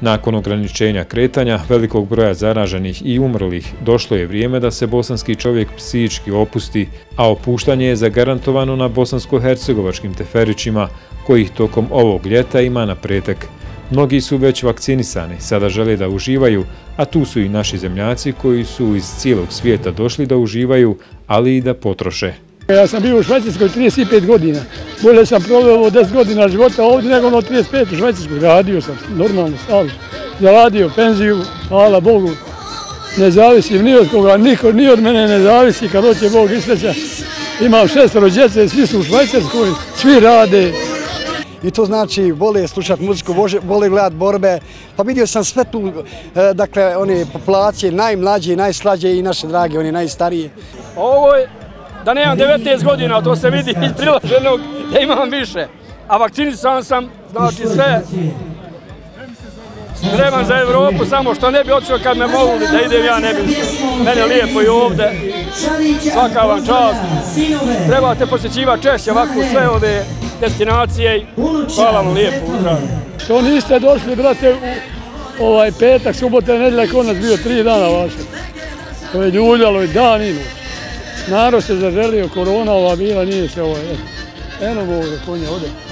Nakon ograničenja kretanja, velikog broja zaraženih i umrlih, došlo je vrijeme da se bosanski čovjek psihički opusti, a opuštanje je zagarantovano na bosansko-hercegovačkim teferićima, kojih tokom ovog ljeta ima na pretek. Mnogi su već vakcinisani, sada žele da uživaju, a tu su i naši zemljaci koji su iz cijelog svijeta došli da uživaju, ali i da potroše. Ja sam bio u Švajcarskoj 35 godina. Bolje sam proveo ovo 10 godina života ovdje nego ono 35 u Švajcarskoj. Radio sam normalno, stalo. Zaradio penziju, hvala Bogu. Ne zavisim ni od koga, niko ni od mene ne zavisi kad hoće Bog isreća. Imam šestoro djece, svi su u Švajcarskoj, svi rade. I to znači, vole slušati muziku, vole gledati borbe. Pa vidio sam sve tu, e, dakle, one populacije, najmlađe, najslađe i naše drage, one najstarije. Ovo je da nemam 19 godina, to se vidi iz prilaženog, da imam više. A vakcinisan sam, znači sve, spreman za Evropu, samo što ne bi otišao kad me mogu da idem, ja ne bi. Mene lijepo i ovde, svaka vam čast. Trebate posjećivati češće ovako sve ove destinacije. Hvala vam lijepo, uzdrav. Što niste došli, brate, u ovaj petak, subota, nedelja, nas bio tri dana vaše. To je ljuljalo i dan i noć. Narod se zaželio, korona ova bila, nije se ovo. Eno Bog, konja ode.